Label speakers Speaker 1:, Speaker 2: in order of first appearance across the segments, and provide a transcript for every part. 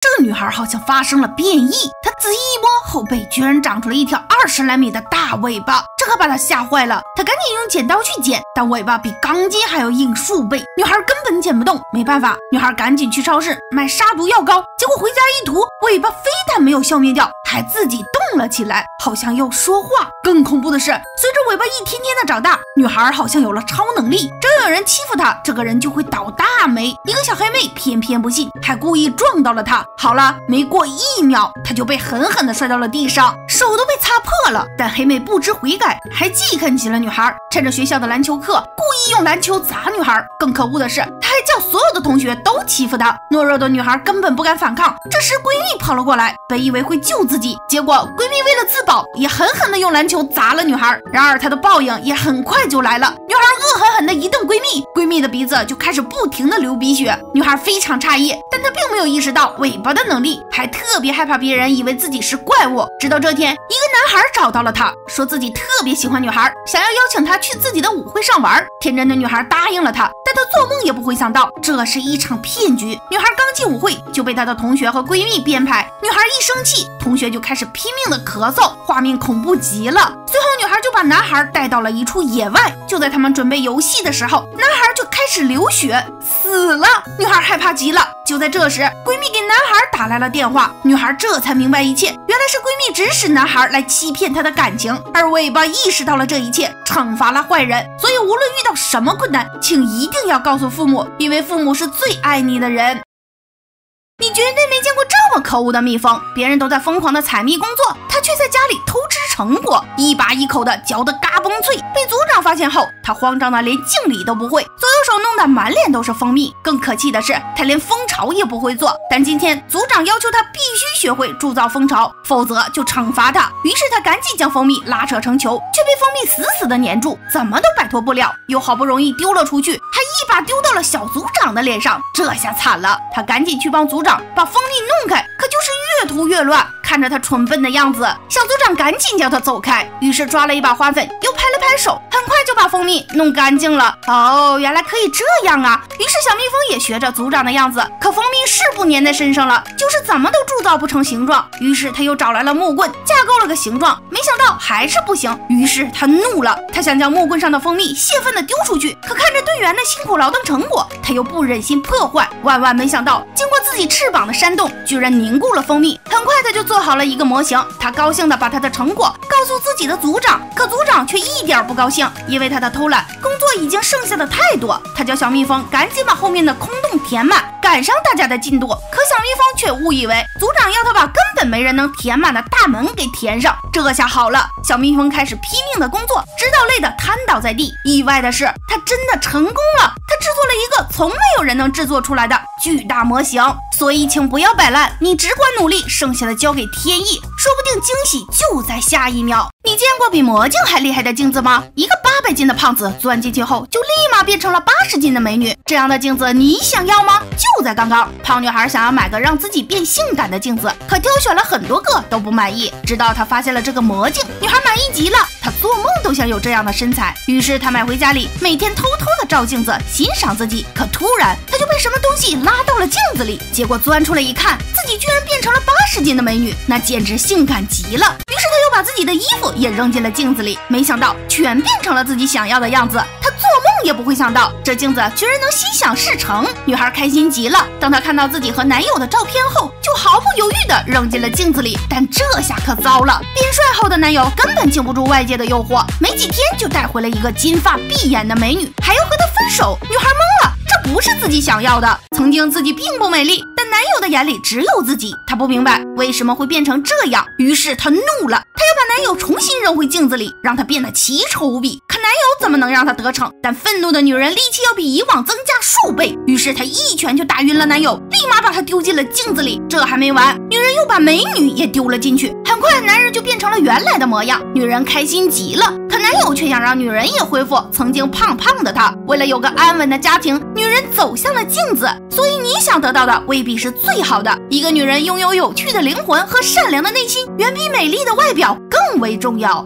Speaker 1: 这个女孩好像发生了变异，她仔细一摸，后背居然长出了一条二十来米的大尾巴，这可把她吓坏了。她赶紧用剪刀去剪，但尾巴比钢筋还要硬数倍，女孩根本剪不动。没办法，女孩赶紧去超市买杀毒药膏，结果回家一涂，尾巴非但没有消灭掉，还自己动了起来，好像要说话。更恐怖的是，随着尾巴一天天的长大，女孩好像有了超能力，只要有人欺负她，这个人就会倒大霉。一个小黑妹偏偏不信，还故意撞到了她。好了，没过一秒，她就被狠狠地摔到了地上，手都被擦破了。但黑妹不知悔改，还记恨起了女孩，趁着学校的篮球课，故意用篮球砸女孩。更可恶的是，他叫所有的同学都欺负她。懦弱的女孩根本不敢反抗。这时闺蜜跑了过来，本以为会救自己，结果闺蜜为了自保，也狠狠地用篮球砸了女孩。然而她的报应也很快就来了，女孩恶狠狠地一瞪闺蜜，闺蜜的鼻子就开始不停地流鼻血。女孩非常诧异，但她并没有意识到尾巴的能力，还特别害怕别人以为自己是怪物。直到这天，一个男孩找到了她，说自己特别喜欢女孩，想要邀请她去自己的舞会上玩。天真的女孩答应了他，但她做梦也不会想到这是一场骗局。女孩刚进舞会就被她的同学和闺蜜编排，女孩一生气，同学就开始拼命的咳嗽，画面恐怖极了。随后，女孩就把男孩带到了一处野外，就在他们准备游戏的时候，男孩开始流血，死了。女孩害怕极了。就在这时，闺蜜给男孩打来了电话，女孩这才明白一切，原来是闺蜜指使男孩来欺骗她的感情，而尾巴意识到了这一切，惩罚了坏人。所以，无论遇到什么困难，请一定要告诉父母，因为父母是最爱你的人。你绝对没见过这么可恶的蜜蜂！别人都在疯狂的采蜜工作，他却在家里偷吃成果，一把一口的嚼得嘎嘣脆。被组长发现后，他慌张的连敬礼都不会，左右手弄得满脸都是蜂蜜。更可气的是，他连蜂巢也不会做。但今天组长要求他必须学会铸造蜂巢，否则就惩罚他。于是他赶紧将蜂蜜拉扯成球，却被蜂蜜死死的粘住，怎么都摆脱不了。又好不容易丢了出去，还一把丢到了小组长的脸上，这下惨了。他赶紧去帮组长。把蜂蜜弄开，可就是越涂越乱。看着他蠢笨的样子，小组长赶紧叫他走开。于是抓了一把花粉，又拍了拍手，很快就把蜂蜜弄干净了。哦，原来可以这样啊！于是小蜜蜂也学着组长的样子，可蜂蜜是不粘在身上了，就是怎么都铸造不成形状。于是他又找来了木棍，架构了个形状，没想到还是不行。于是他怒了，他想将木棍上的蜂蜜泄愤的丢出去，可看着队员的辛苦劳动成果，他又不忍心破坏。万万没想到，经过自己翅膀的扇动，居然凝固了蜂蜜。很快他就做做好了一个模型，他高兴。地把他的成果告诉自己的组长，可组长却一点不高兴，因为他的偷懒工作已经剩下的太多。他叫小蜜蜂赶紧把后面的空洞填满，赶上大家的进度。可小蜜蜂却误以为组长要他把根本没人能填满的大门给填上。这下好了，小蜜蜂开始拼命的工作，直到累得瘫倒在地。意外的是，他真的成功了，他制作做了一个从没有人能制作出来的巨大模型。所以，请不要摆烂，你只管努力，剩下的交给天意，说不定惊喜就在下一秒。你见过比魔镜还厉害的镜子吗？一个八百斤的胖子钻进去后，就立马变成了八十斤的美女。这样的镜子你想要吗？就在刚刚，胖女孩想要买个让自己变性感的镜子，可挑选了很多个都不满意。直到她发现了这个魔镜，女孩满意极了，她做梦都想有这样的身材。于是她买回家里，每天偷偷的照镜子欣赏自己。可突然，他就被什么东西拉到了镜子里，结果钻出来一看，自己居然变成了八十斤的美女，那简直性感极了。于是他又把自己的衣服也扔进了镜子里，没想到全变成了自己想要的样子。也不会想到，这镜子居然能心想事成。女孩开心极了。当她看到自己和男友的照片后，就毫不犹豫地扔进了镜子里。但这下可糟了，变帅后的男友根本经不住外界的诱惑，没几天就带回了一个金发碧眼的美女，还要和他分手。女孩懵了，这不是自己想要的。曾经自己并不美丽，但男友的眼里只有自己。她不明白为什么会变成这样，于是她怒了，她要把男友重新扔回镜子里，让他变得奇丑无比。男友怎么能让她得逞？但愤怒的女人力气要比以往增加数倍，于是她一拳就打晕了男友，立马把他丢进了镜子里。这还没完，女人又把美女也丢了进去。很快，男人就变成了原来的模样，女人开心极了。可男友却想让女人也恢复曾经胖胖的她。为了有个安稳的家庭，女人走向了镜子。所以你想得到的未必是最好的。一个女人拥有有趣的灵魂和善良的内心，远比美丽的外表更为重要。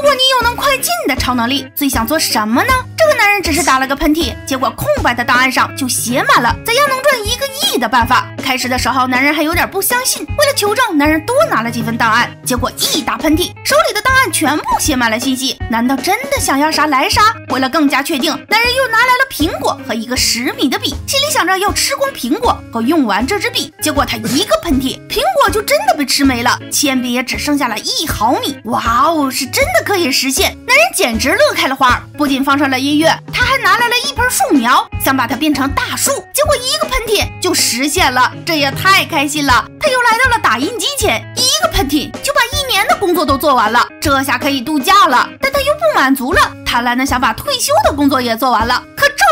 Speaker 1: 如果你有能快进的超能力，最想做什么呢？这个男人只是打了个喷嚏，结果空白的档案上就写满了怎样能赚一个亿的办法。开始的时候，男人还有点不相信，为了求证，男人多拿了几份档案，结果一打喷嚏，手里的档案全部写满了信息。难道真的想要啥来啥？为了更加确定，男人又拿来了苹果和一个十米的笔，心里想着要吃光苹果和用完这支笔。结果他一个喷嚏，苹果就真的被吃没了，铅笔也只剩下了一毫米。哇哦，是真的可以实现！男人简直乐开了花，不仅放上了音乐，他还拿来了一盆树苗，想把它变成大树。结果一个喷嚏就实现了，这也太开心了！他又来到了打印机前，一个喷嚏就把一年的工作都做完了，这下可以度假了。但他又不满足了。贪婪的想把退休的工作也做完了，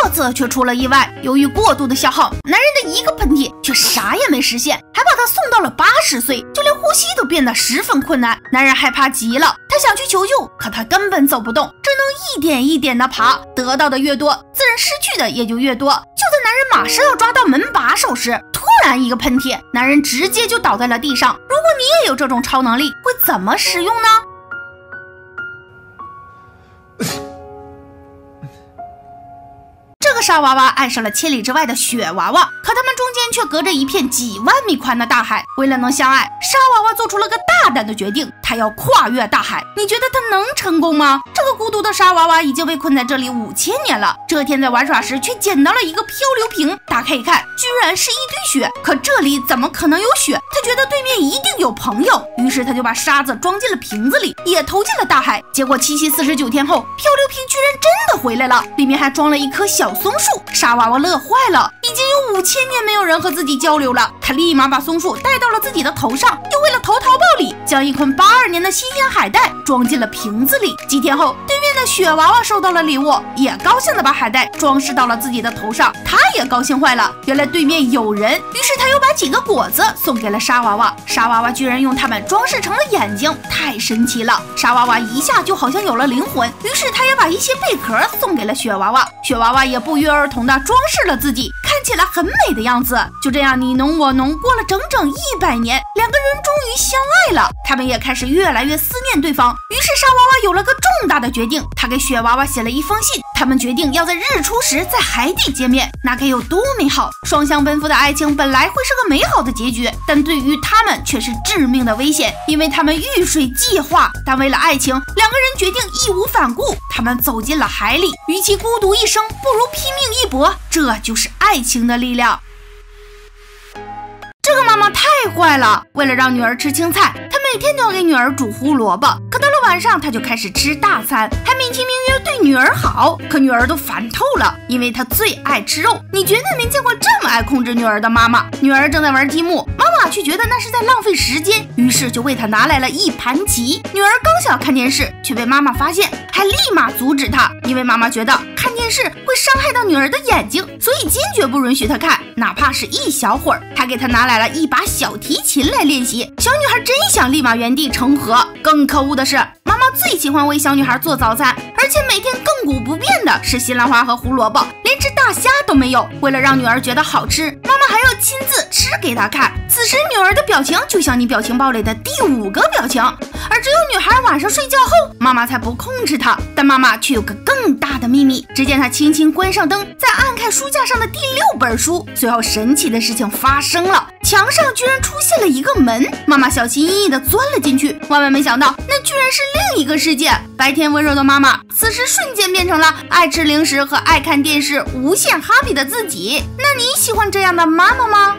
Speaker 1: 这次却出了意外。由于过度的消耗，男人的一个喷嚏却啥也没实现，还把他送到了八十岁，就连呼吸都变得十分困难。男人害怕极了，他想去求救，可他根本走不动，只能一点一点的爬。得到的越多，自然失去的也就越多。就在男人马上要抓到门把手时，突然一个喷嚏，男人直接就倒在了地上。如果你也有这种超能力，会怎么使用呢？沙娃娃爱上了千里之外的雪娃娃，可他们中间却隔着一片几万米宽的大海。为了能相爱，沙娃娃做出了个大胆的决定，他要跨越大海。你觉得他能成功吗？孤独的沙娃娃已经被困在这里五千年了。这天在玩耍时，却捡到了一个漂流瓶，打开一看，居然是一堆雪。可这里怎么可能有雪？他觉得对面一定有朋友，于是他就把沙子装进了瓶子里，也投进了大海。结果七七四十九天后，漂流瓶居然真的回来了，里面还装了一棵小松。树，沙娃娃乐坏了，已经有五千年没有人和自己交流了。他立马把松树戴到了自己的头上，又为了投桃报李，将一捆八二年的新鲜海带装进了瓶子里。几天后，的雪娃娃收到了礼物，也高兴的把海带装饰到了自己的头上。他也高兴坏了，原来对面有人，于是他又把几个果子送给了沙娃娃。沙娃娃居然用它们装饰成了眼睛，太神奇了！沙娃娃一下就好像有了灵魂，于是他也把一些贝壳送给了雪娃娃。雪娃娃也不。不约而同的装饰了自己，看起来很美的样子。就这样，你侬我侬，过了整整一百年，两个人终于相爱了。他们也开始越来越思念对方。于是，沙娃娃有了个重大的决定，他给雪娃娃写了一封信。他们决定要在日出时在海底见面，那该有多美好！双向奔赴的爱情本来会是个美好的结局，但对于他们却是致命的危险，因为他们遇水计划。但为了爱情，两个人决定义无反顾。他们走进了海里，与其孤独一生，不如拼命一搏。这就是爱情的力量。这个妈妈太坏了，为了让女儿吃青菜，她每天都要给女儿煮胡萝卜。可到了晚上，她就开始吃大餐，还美其名曰对女儿好。可女儿都烦透了，因为她最爱吃肉。你绝对没见过这么爱控制女儿的妈妈。女儿正在玩积木，却觉得那是在浪费时间，于是就为她拿来了一盘棋。女儿刚想看电视，却被妈妈发现，还立马阻止她，因为妈妈觉得看电视会伤害到女儿的眼睛，所以坚决不允许她看，哪怕是一小会儿。还给她拿来了一把小提琴来练习。小女孩真想立马原地成盒。更可恶的是，妈妈最喜欢为小女孩做早餐，而且每天亘古不变的是西兰花和胡萝卜，连只大虾都没有。为了让女儿觉得好吃，妈妈还亲自吃给她看。此时女儿的表情就像你表情包里的第五个表情，而只有女孩晚上睡觉后，妈妈才不控制她。但妈妈却有个更大的秘密。只见她轻轻关上灯，再按开书架上的第六本书，随后神奇的事情发生了，墙上居然出现了一个门。妈妈小心翼翼地钻了进去，万万没想到，那居然是另一个世界。白天温柔的妈妈，此时瞬间变成了爱吃零食和爱看电视、无限哈比的自己。那你喜欢这样的妈妈吗？